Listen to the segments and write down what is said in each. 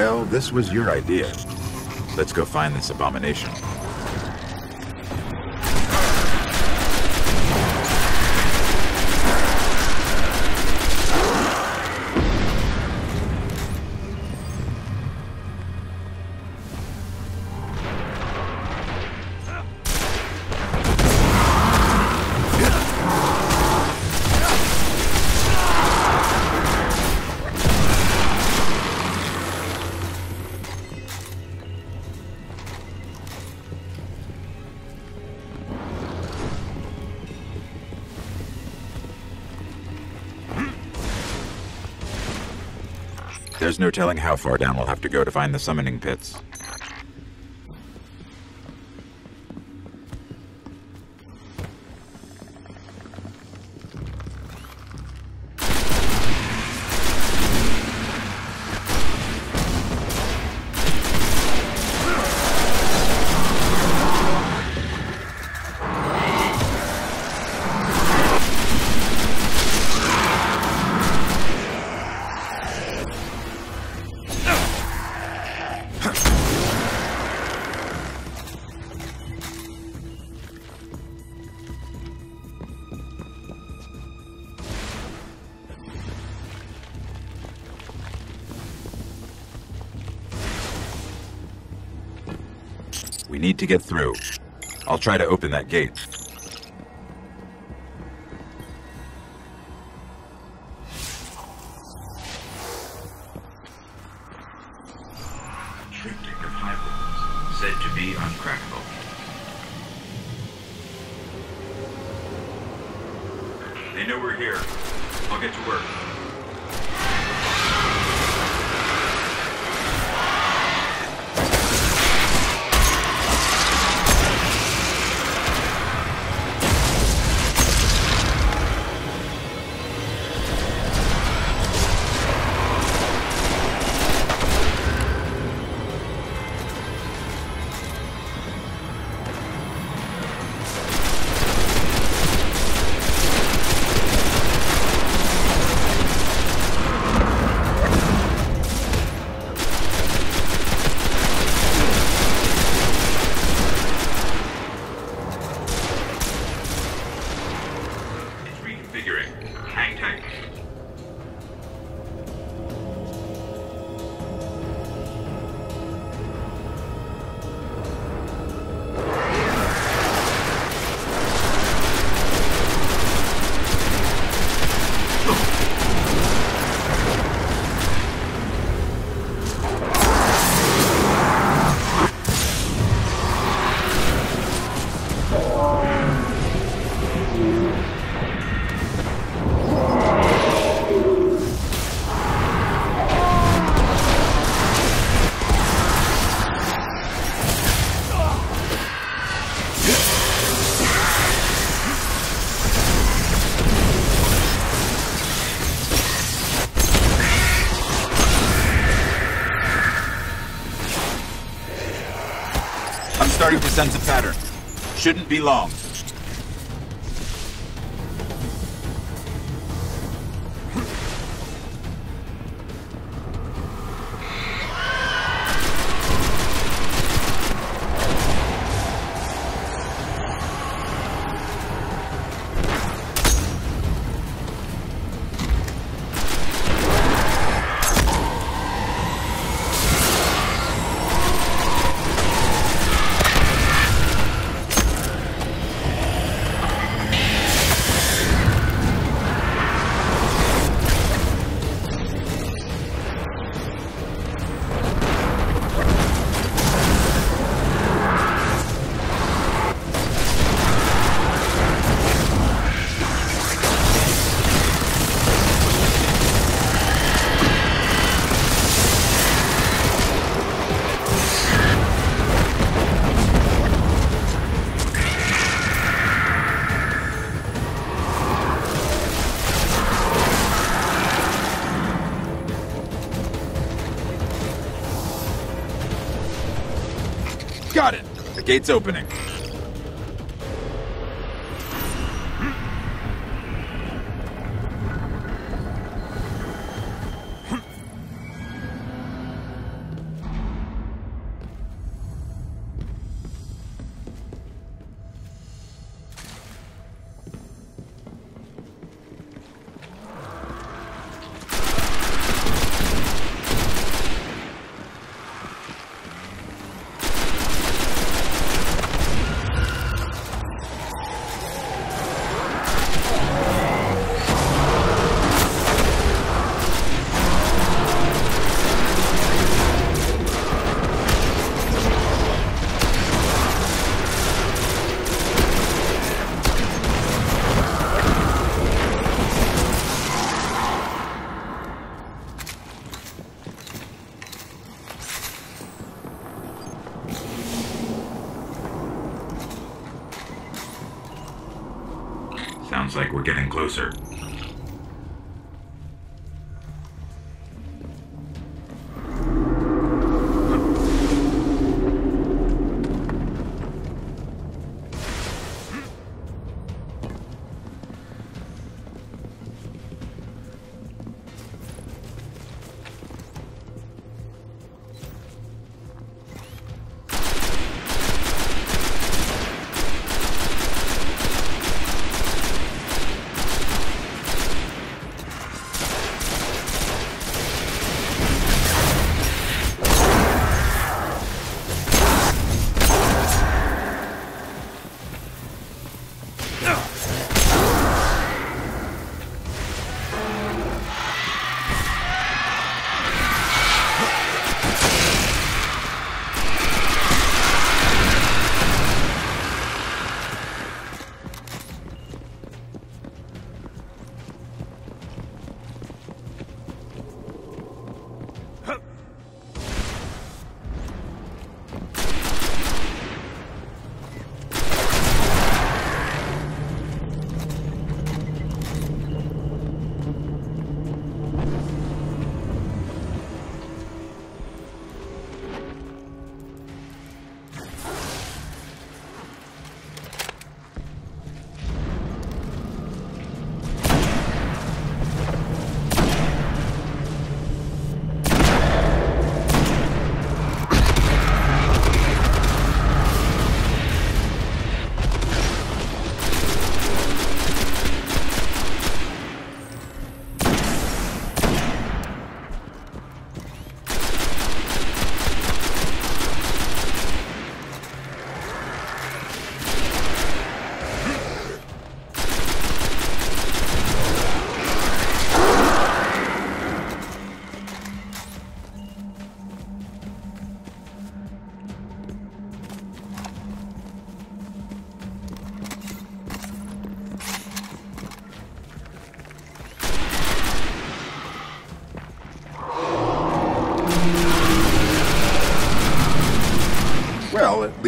Well, this was your idea. Let's go find this abomination. There's no telling how far down we'll have to go to find the summoning pits. Need to get through. I'll try to open that gate. Of hybrids, said to be uncrackable. They know we're here. I'll get to work. Starting to sense a pattern. Shouldn't be long. Gate's opening.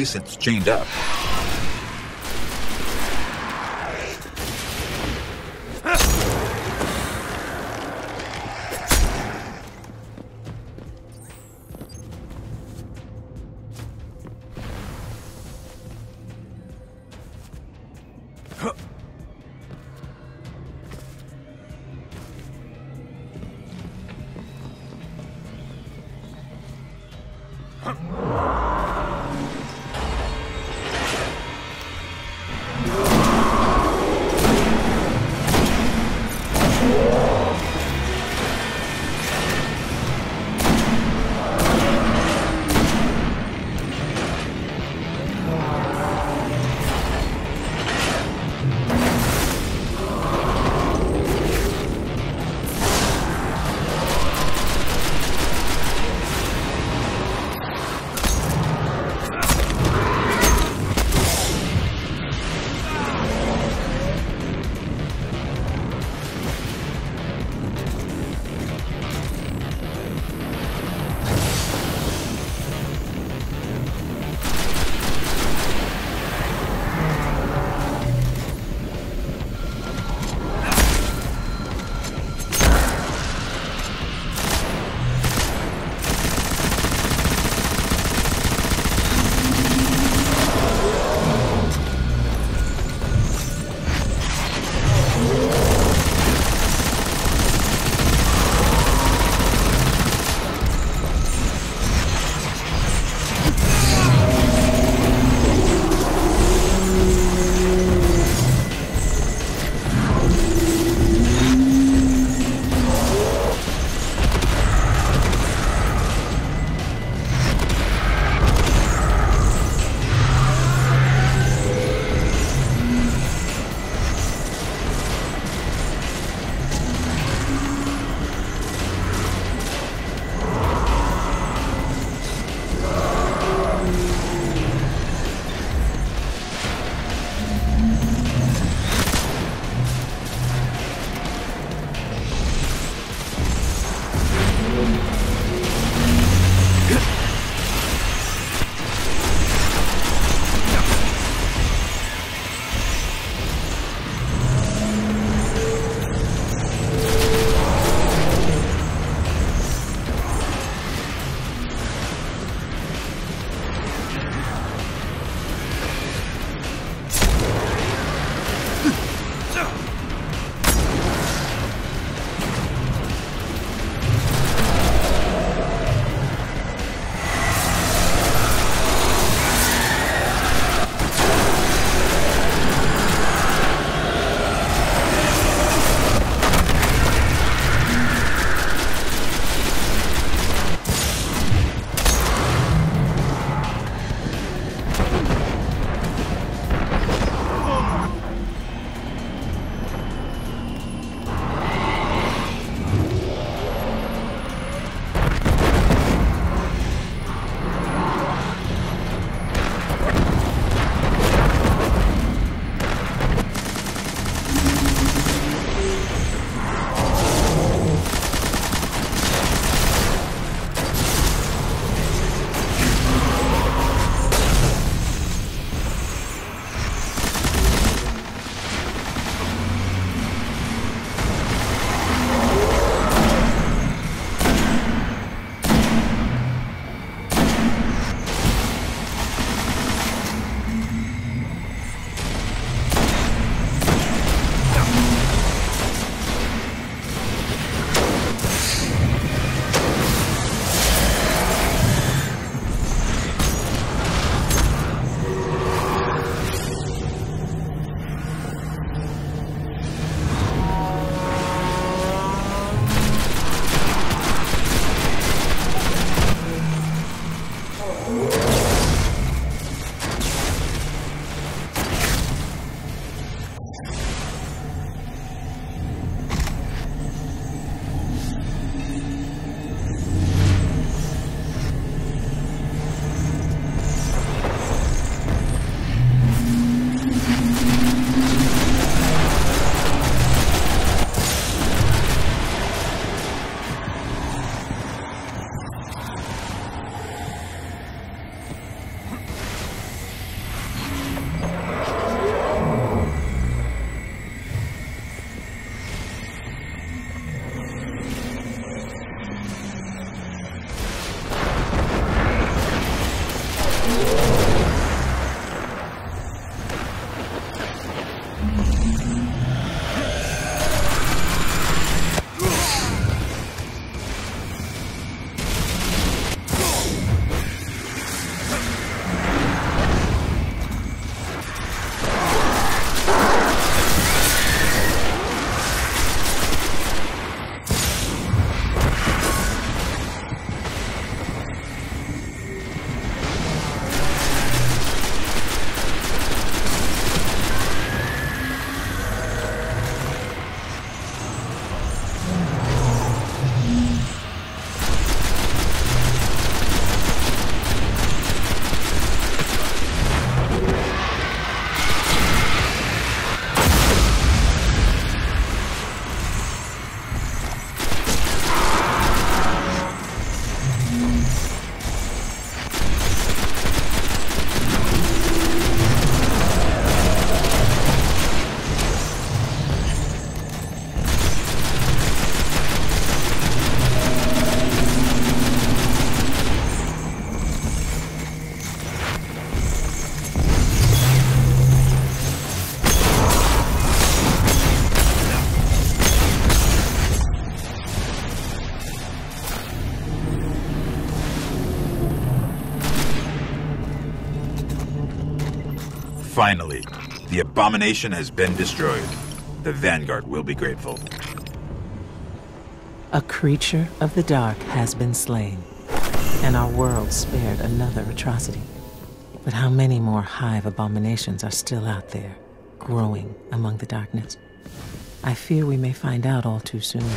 Least it's chained up. Abomination has been destroyed. The Vanguard will be grateful. A creature of the dark has been slain, and our world spared another atrocity. But how many more hive abominations are still out there, growing among the darkness? I fear we may find out all too soon.